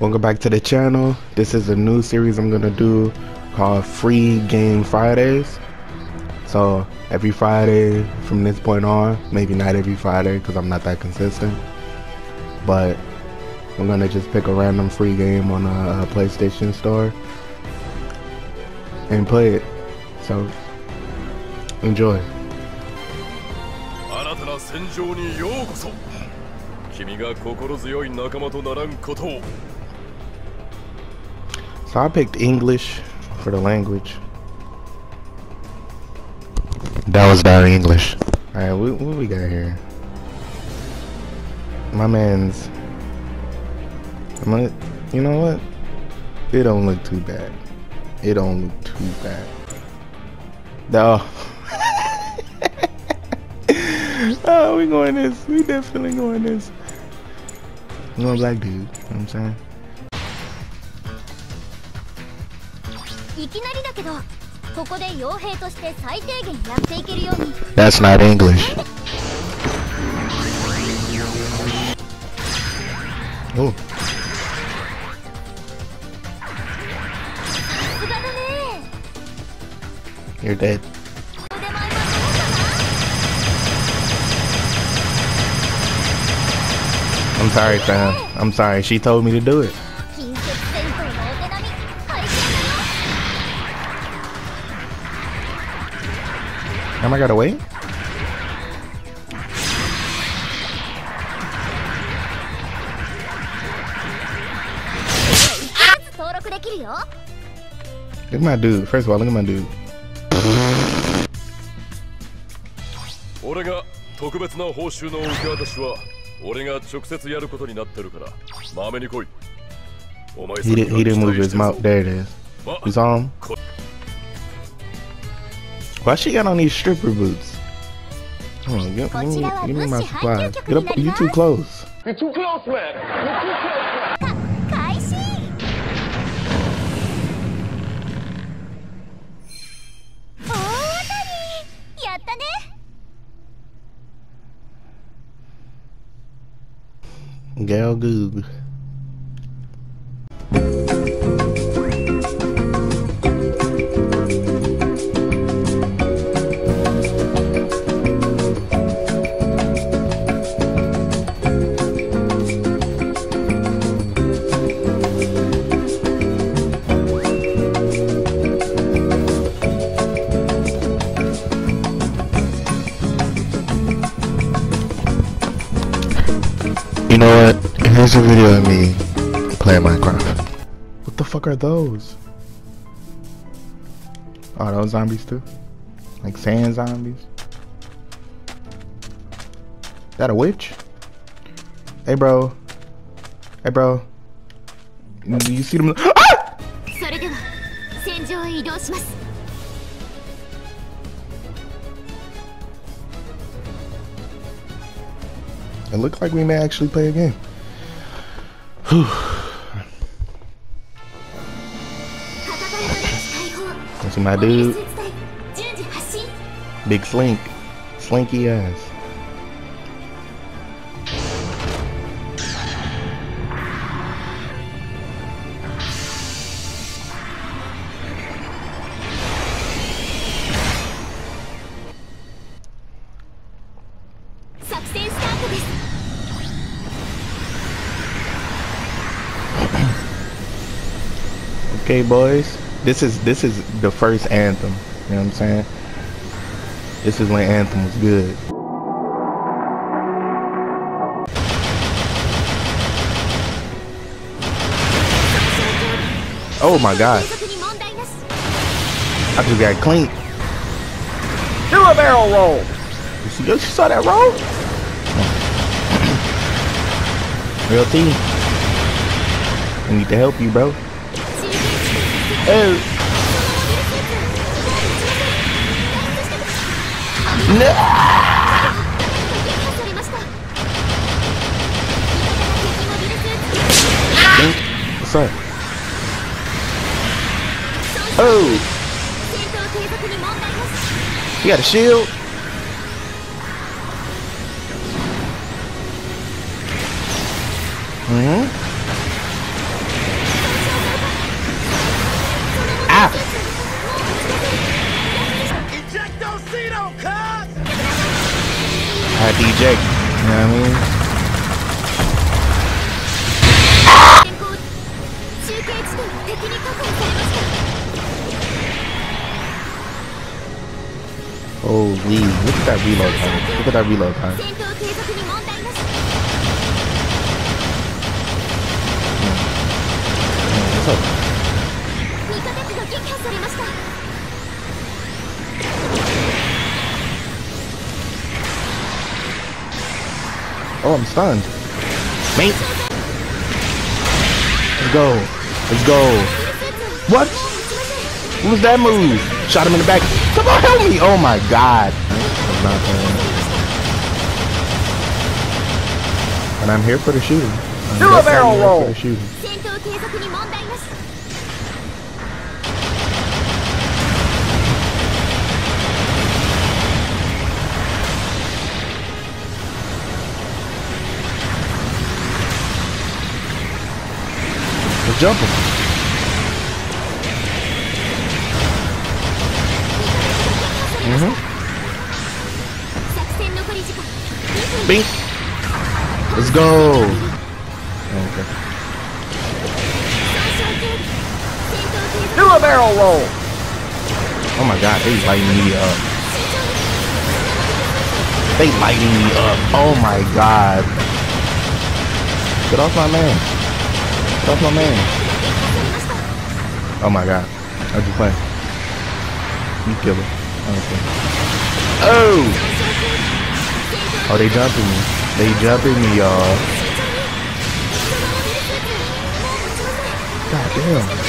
welcome back to the channel. This is a new series I'm gonna do called Free Game Fridays. So every Friday from this point on, maybe not every Friday because I'm not that consistent, but I'm gonna just pick a random free game on a, a PlayStation store and play it. So enjoy. 新たな戦場にようこそ君が心強い仲間とならんことを So I picked English for the language. That was bad English. Alright, what, what we got here? My man's. My, you know what? It don't look too bad. It don't look too bad. No. Oh. oh, we going this. We definitely going this. You know, black dude. You know what I'm saying? いきなりだけどここで傭兵として最低限やっていけるように That's not English. Oh, さすがだね you're dead. 腕前はどうかな I'm sorry, fam. I'm sorry. She told me to do it. Am I got away? Look at my dude. First of all, look at my dude. He didn't, he didn't move his mouth. There it is. He's on. Why she got on these stripper boots? Come on, give, give, me, give me my supplies. Get up, you too close. You're too close, man. You're too close. Gal Goog. You know what? Here's a video of me playing Minecraft. What the fuck are those? Are those zombies too? Like sand zombies? Is That a witch? Hey bro. Hey bro. Do you see them? Ah! It looked like we may actually play a game. Whew. That's my dude. Big slink. Slinky ass. okay, boys? This is this is the first anthem. You know what I'm saying? This is when anthem was good. Oh my god. I just got clean. Do a barrel roll. You, see, you saw that roll? Real team. I need to help you, bro. Oh. No! What's that? Oh! You got a shield? Holy, look at that reload time. Look at that reload time. What's? Oh, I'm stunned. Mate! Let's go. Let's go. What? What was that move? Shot him in the back. Someone help me! Oh my god. And I'm here for the shooting. Do a barrel roll! Jump him. Mm-hmm. Bink. Let's go. Okay. Do a barrel roll. Oh my god, they lighting me up. They lighting me up. Oh my god. Get off my man. Get off my man. Oh my god. How'd you play? You killer. Okay. Oh! Oh, they jumping me. They jumping me, y'all. God damn.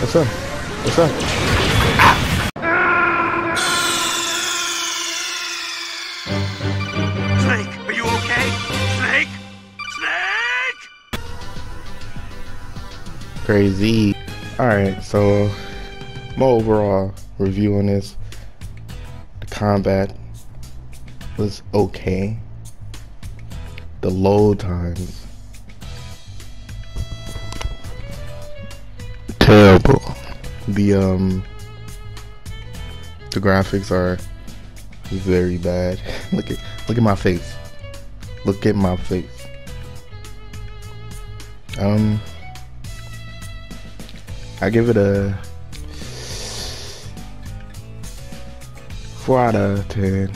What's up? What's up? Crazy. Alright, so my overall review on this the combat was okay. The load times terrible. The um the graphics are very bad. look at look at my face. Look at my face. Um I give it a four out of ten.